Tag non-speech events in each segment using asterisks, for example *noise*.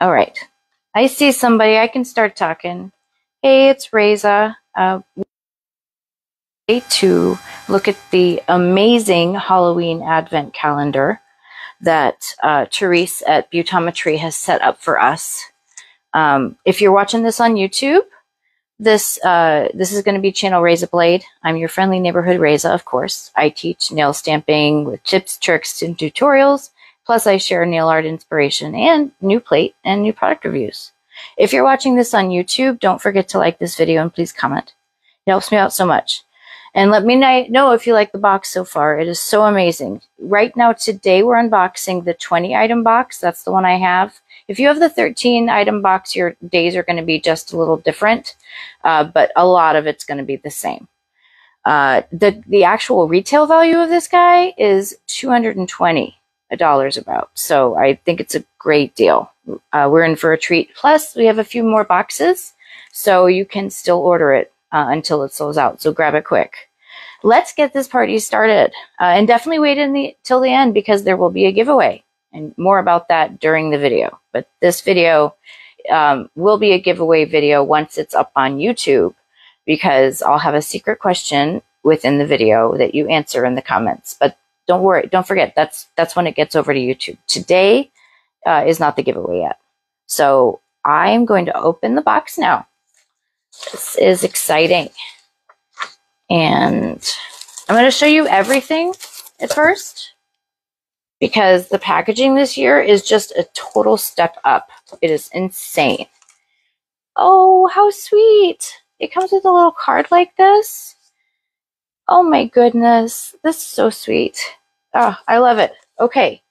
All right. I see somebody. I can start talking. Hey, it's Reza. Uh, to look at the amazing Halloween Advent calendar that uh, Therese at Beautometry has set up for us. Um, if you're watching this on YouTube, this uh, this is going to be channel Reza Blade. I'm your friendly neighborhood Reza, of course. I teach nail stamping with tips, tricks, and tutorials. Plus, I share nail art inspiration and new plate and new product reviews. If you're watching this on YouTube, don't forget to like this video and please comment. It helps me out so much. And let me know if you like the box so far. It is so amazing. Right now, today, we're unboxing the 20 item box. That's the one I have. If you have the 13 item box, your days are going to be just a little different, uh, but a lot of it's going to be the same. Uh, the, the actual retail value of this guy is 220 dollars about. So I think it's a great deal. Uh, we're in for a treat. Plus, we have a few more boxes, so you can still order it uh, until it sells out. So grab it quick. Let's get this party started, uh, and definitely wait in the till the end because there will be a giveaway, and more about that during the video. But this video um, will be a giveaway video once it's up on YouTube because I'll have a secret question within the video that you answer in the comments. But don't worry, don't forget that's that's when it gets over to YouTube. Today uh, is not the giveaway yet, so I'm going to open the box now. This is exciting. And I'm going to show you everything at first because the packaging this year is just a total step up. It is insane. Oh, how sweet. It comes with a little card like this. Oh my goodness. This is so sweet. Oh, I love it. Okay.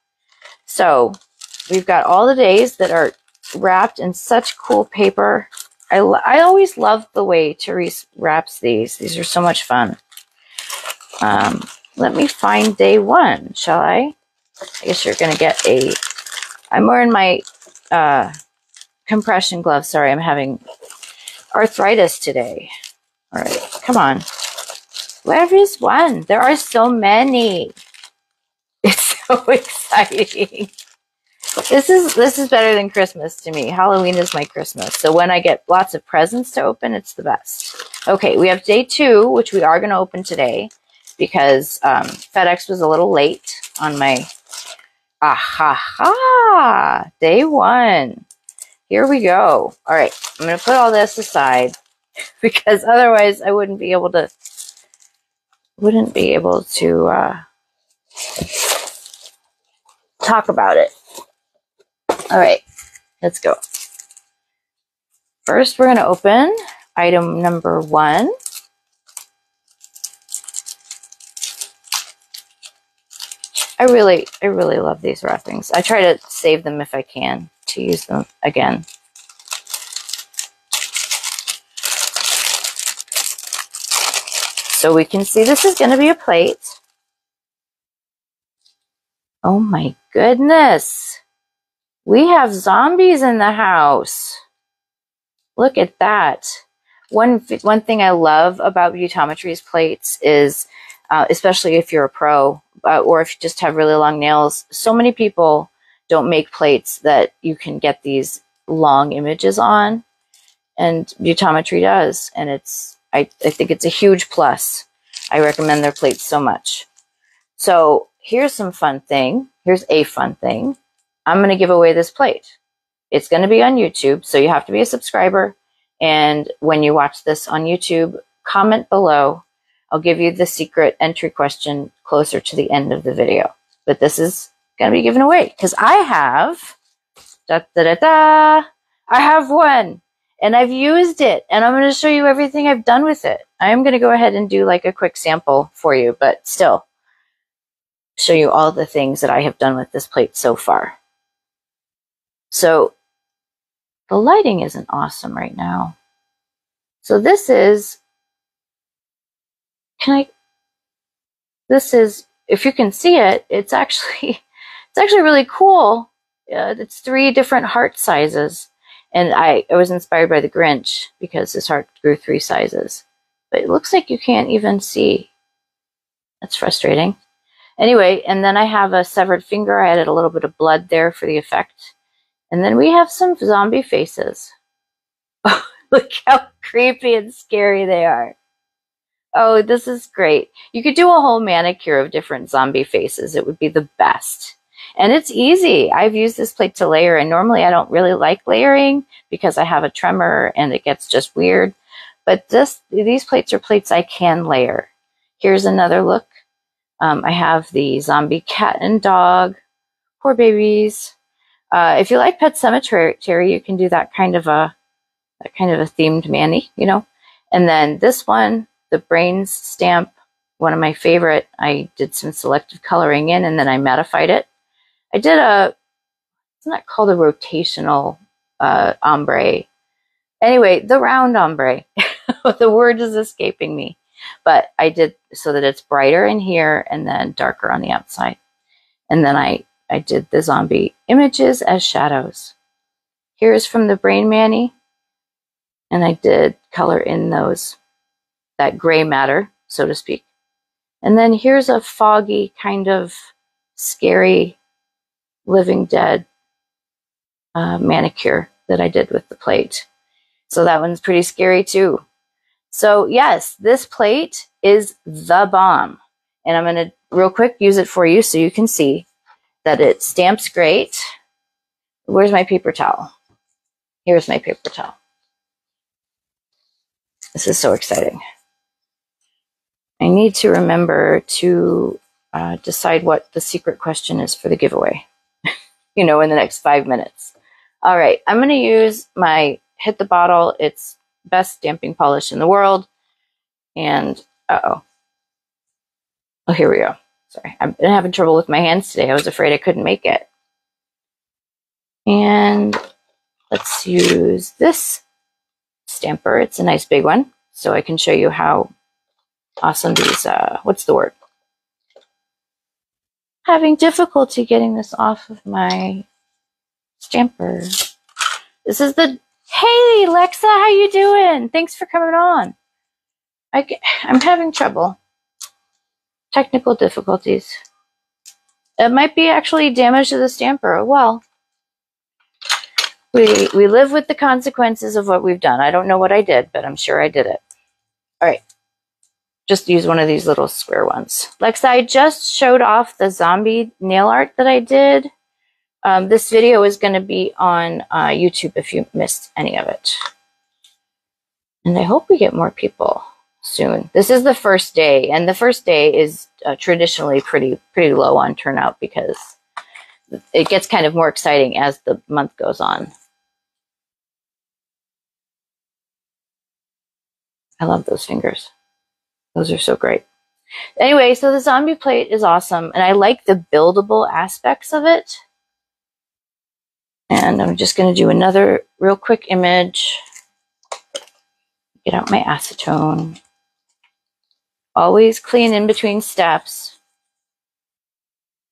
So we've got all the days that are wrapped in such cool paper. I, I always love the way Therese wraps these. These are so much fun. Um, let me find day one, shall I? I guess you're going to get a... I'm wearing my uh, compression gloves. Sorry, I'm having arthritis today. All right, come on. Where is one? There are so many. *laughs* It's so exciting. This is this is better than Christmas to me. Halloween is my Christmas. So when I get lots of presents to open, it's the best. Okay, we have day two, which we are going to open today because um, FedEx was a little late on my aha ha day one. Here we go. All right, I'm going to put all this aside *laughs* because otherwise I wouldn't be able to wouldn't be able to uh, talk about it. All right, let's go. First, we're going to open item number one. I really, I really love these wrappings. I try to save them if I can to use them again. So we can see this is going to be a plate. Oh my goodness. We have zombies in the house. Look at that. One, one thing I love about Beautometry's plates is, uh, especially if you're a pro uh, or if you just have really long nails, so many people don't make plates that you can get these long images on. And Beautometry does. And it's, I, I think it's a huge plus. I recommend their plates so much. So here's some fun thing. Here's a fun thing. I'm going to give away this plate. It's going to be on YouTube, so you have to be a subscriber. And when you watch this on YouTube, comment below. I'll give you the secret entry question closer to the end of the video. But this is going to be given away because I have, da, da, da, da, I have one and I've used it and I'm going to show you everything I've done with it. I'm going to go ahead and do like a quick sample for you, but still show you all the things that I have done with this plate so far. So the lighting isn't awesome right now. So this is, can I, this is, if you can see it, it's actually, *laughs* it's actually really cool. Uh, it's three different heart sizes. And I, I was inspired by the Grinch because his heart grew three sizes. But it looks like you can't even see. That's frustrating. Anyway, and then I have a severed finger. I added a little bit of blood there for the effect. And then we have some zombie faces. *laughs* Oh, look how creepy and scary they are. Oh, this is great. You could do a whole manicure of different zombie faces. It would be the best. And it's easy. I've used this plate to layer, and normally I don't really like layering because I have a tremor and it gets just weird. But this, these plates are plates I can layer. Here's another look. Um, I have the zombie cat and dog. Poor babies. Uh, if you like Pet Sematary, you can do that kind of a that kind of a themed Manny, you know. And then this one, the brains stamp, one of my favorite. I did some selective coloring in, and then I mattified it. I did a, isn't that called a rotational uh, ombre? Anyway, the round ombre. *laughs* the word is escaping me. But I did so that it's brighter in here and then darker on the outside. And then I, I did the zombie images as shadows. Here's from the Brain Manny. And I did color in those, that gray matter, so to speak. And then here's a foggy kind of scary Living Dead uh, manicure that I did with the plate. So that one's pretty scary too. So yes, this plate is the bomb. And I'm going to real quick use it for you so you can see that it stamps great. Where's my paper towel? Here's my paper towel. This is so exciting. I need to remember to uh, decide what the secret question is for the giveaway you know, in the next five minutes. All right, I'm going to use my Hit the Bottle. It's best stamping polish in the world. And, uh-oh. Oh, here we go. Sorry, I've been having trouble with my hands today. I was afraid I couldn't make it. And let's use this stamper. It's a nice big one, so I can show you how awesome these, uh, what's the word? Having difficulty getting this off of my stamper. This is the, hey, Lexa, how you doing? Thanks for coming on. I, I'm having trouble. Technical difficulties. It might be actually damage to the stamper. Well, we, we live with the consequences of what we've done. I don't know what I did, but I'm sure I did it. All right just use one of these little square ones. Like I just showed off the zombie nail art that I did. Um, this video is going to be on uh, YouTube if you missed any of it. And I hope we get more people soon. This is the first day, and the first day is uh, traditionally pretty pretty low on turnout because it gets kind of more exciting as the month goes on. I love those fingers. Those are so great. Anyway, so the zombie plate is awesome, and I like the buildable aspects of it. And I'm just going to do another real quick image. Get out my acetone. Always clean in between steps.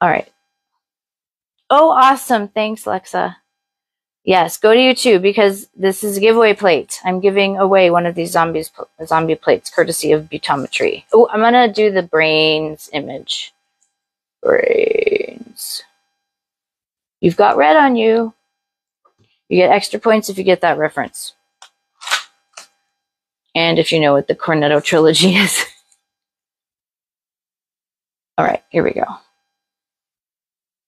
All right. Oh, awesome. Thanks, Lexa. Yes, go to YouTube because this is a giveaway plate. I'm giving away one of these zombies zombie plates courtesy of Beautometry. Oh, I'm gonna do the brains image. Brains. You've got red on you. You get extra points if you get that reference. And if you know what the Cornetto trilogy *laughs* is. All right, here we go.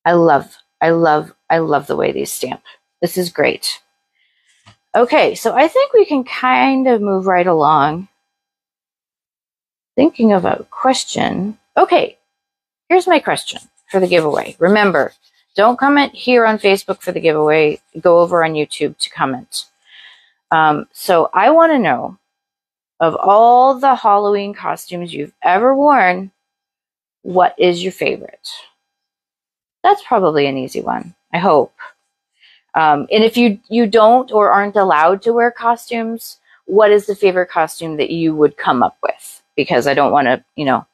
I love, I love, I love the way these stamp. This is great. Okay, so I think we can kind of move right along. Thinking of a question. Okay, here's my question for the giveaway. Remember, don't comment here on Facebook for the giveaway. Go over on YouTube to comment. Um, so I want to know of all the Halloween costumes you've ever worn, what is your favorite? That's probably an easy one. I hope. Um, and if you you don't or aren't allowed to wear costumes, what is the favorite costume that you would come up with? Because I don't want to, you know,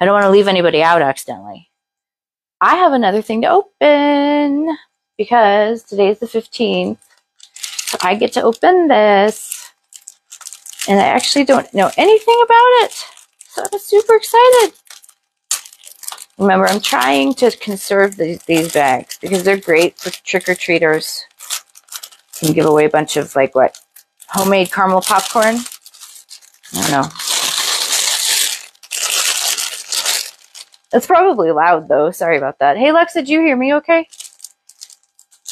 I don't want to leave anybody out accidentally. I have another thing to open because today's the 15th. So I get to open this. And I actually don't know anything about it. So I'm super excited. Remember, I'm trying to conserve these, these bags because they're great for trick-or-treaters. Can give away a bunch of like what homemade caramel popcorn. I don't know. It's probably loud though. Sorry about that. Hey Lex, did you hear me okay?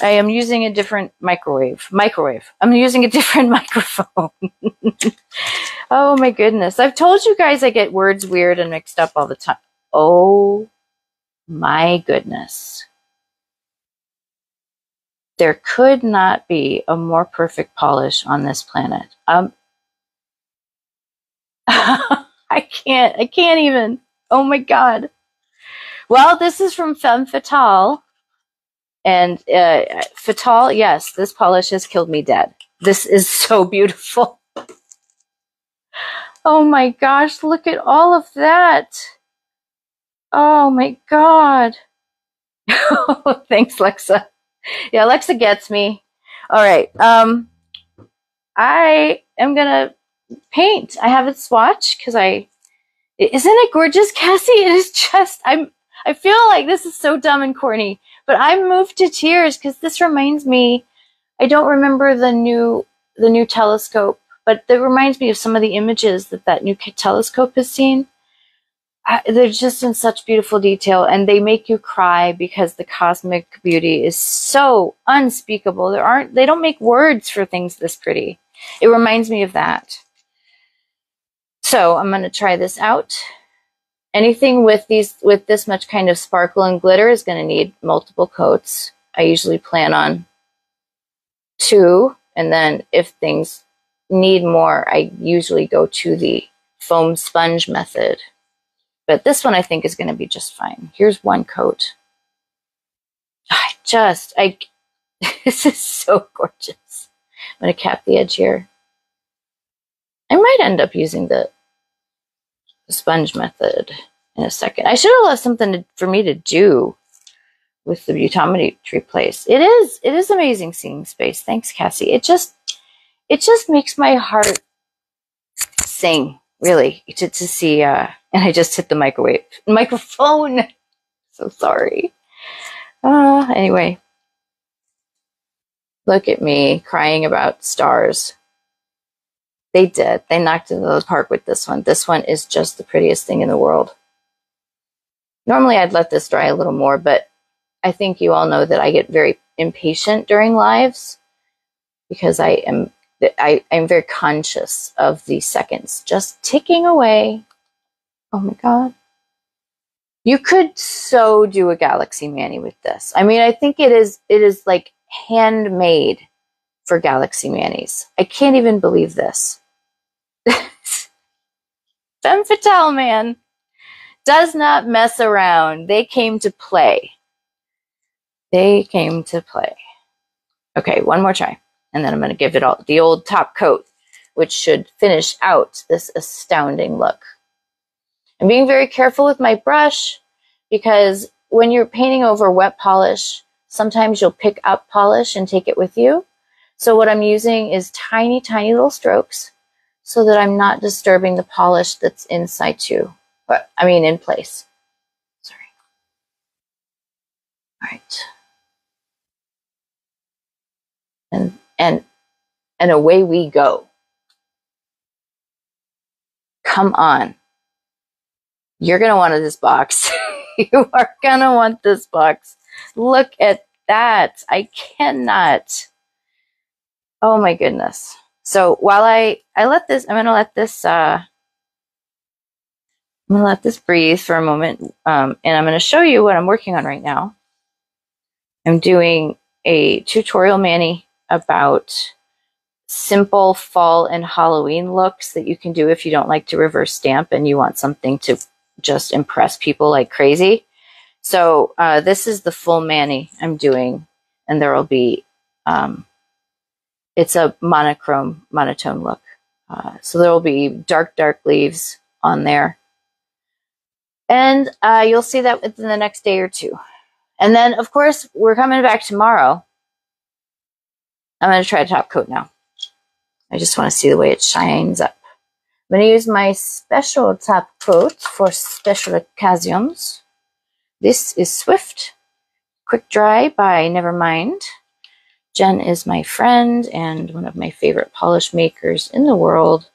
I am using a different microwave. Microwave. I'm using a *laughs* different microphone. *laughs* oh my goodness. I've told you guys I get words weird and mixed up all the time. Oh my goodness. There could not be a more perfect polish on this planet. Um, *laughs* I can't, I can't even. Oh my God. Well, this is from Femme Fatale. And uh, Fatale, yes, this polish has killed me dead. This is *laughs* so beautiful. Oh my gosh, look at all of that. Oh my God. *laughs* Thanks, Lexa. Yeah, Lexa gets me. All right. Um, I am gonna paint. I have a swatch because I. Isn't it gorgeous, Cassie? *laughs* It is just. I'm. I feel like this is so dumb and corny, but I'm moved to tears because this reminds me. I don't remember the new the new telescope, but it reminds me of some of the images that that new telescope has seen. I, they're just in such beautiful detail, and they make you cry because the cosmic beauty is so unspeakable. There aren't they don't make words for things this pretty. It reminds me of that. So I'm going to try this out anything with these with this much kind of sparkle and glitter is going to need multiple coats. I usually plan on two, and then if things need more, I usually go to the foam sponge method. But this one I think is going to be just fine. Here's one coat. I just, I, *laughs* this is so gorgeous. I'm going to cap the edge here. I might end up using the sponge method in a second. I should have left something to, for me to do with the Beautometry place. It is, it is amazing seeing space. Thanks, Cassie. It just, it just makes my heart sing, really, to, to see, uh, and I just hit the microwave, microphone. *laughs* So sorry. Uh, anyway, look at me crying about stars. They did. They knocked it into the park with this one. This one is just the prettiest thing in the world. Normally I'd let this dry a little more, but I think you all know that I get very impatient during lives because I am I am very conscious of the seconds just ticking away. Oh my god. You could so do a Galaxy Manny with this. I mean, I think it is it is like handmade for Galaxy Manis. I can't even believe this. *laughs* Femme Fatale, man. Does not mess around. They came to play. They came to play. Okay, one more try. And then I'm going to give it all the old top coat, which should finish out this astounding look. I'm being very careful with my brush because when you're painting over wet polish, sometimes you'll pick up polish and take it with you. So what I'm using is tiny, tiny little strokes so that I'm not disturbing the polish that's in situ, but I mean in place. Sorry. All right. And and and away we go. Come on. You're going to want this box. *laughs* you are going to want this box. Look at that. I cannot. Oh my goodness. So while I, I let this, I'm going to let this, uh, I'm going to let this breathe for a moment. Um, and I'm going to show you what I'm working on right now. I'm doing a tutorial Manny about simple fall and Halloween looks that you can do if you don't like to reverse stamp and you want something to just impress people like crazy. So uh, this is the full mani I'm doing, and there will be um, it's a monochrome, monotone look. Uh, so there will be dark, dark leaves on there. And uh, you'll see that within the next day or two. And then, of course, we're coming back tomorrow. I'm going to try a top coat now. I just want to see the way it shines up. I'm going to use my special top coat for special occasions. This is Swift Quick Dry by Nevermind. Jen is my friend and one of my favorite polish makers in the world.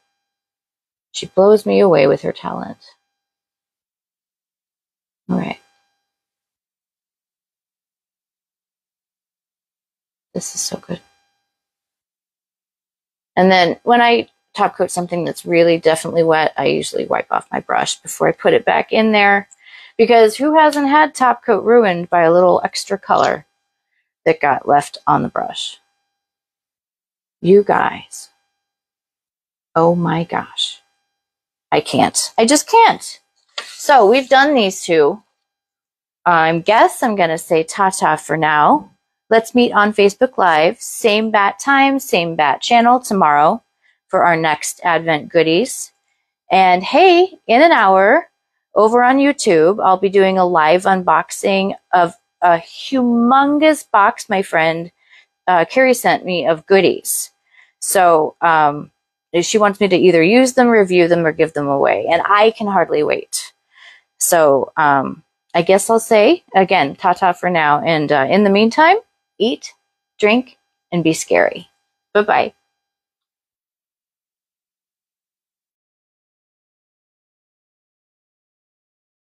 She blows me away with her talent. All right. This is so good. And then when I top coat something that's really definitely wet, I usually wipe off my brush before I put it back in there. Because who hasn't had top coat ruined by a little extra color that got left on the brush? You guys. Oh my gosh. I can't. I just can't. So we've done these two. I guess I'm going to say ta-ta for now. Let's meet on Facebook Live, same bat time, same bat channel tomorrow for our next Advent goodies. And hey, in an hour over on YouTube, I'll be doing a live unboxing of a humongous box my friend uh, Carrie sent me of goodies. So um, she wants me to either use them, review them, or give them away. And I can hardly wait. So um, I guess I'll say again, ta ta for now. And uh, in the meantime, eat, drink, and be scary. Bye bye.